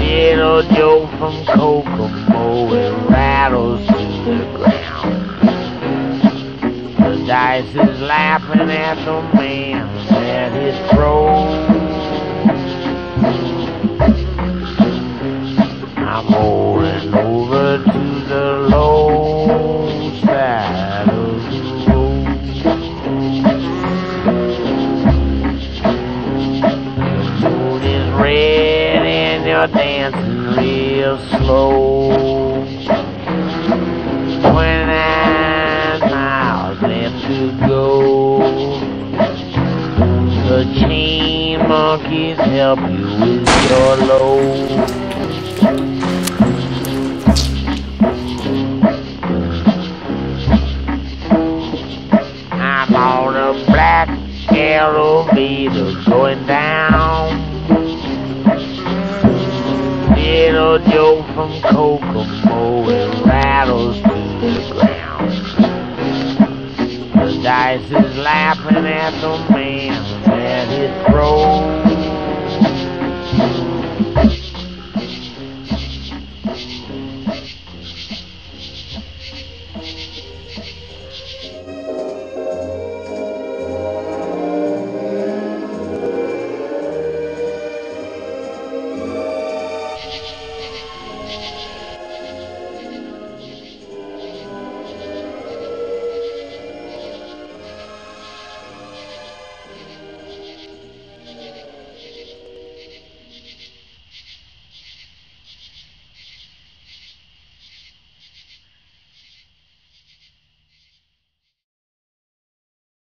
Little Joe from Kokomo it rattles Dice is laughing at the man at his throat. I'm rolling over to the low side of the road. The moon is red and you're dancing real slow. Twenty-nine left to go. The chain monkeys help you with your load. I'm on a black elevator going down. Little Joe from Kokomo it rattles Christ is laughing at the man at his throne.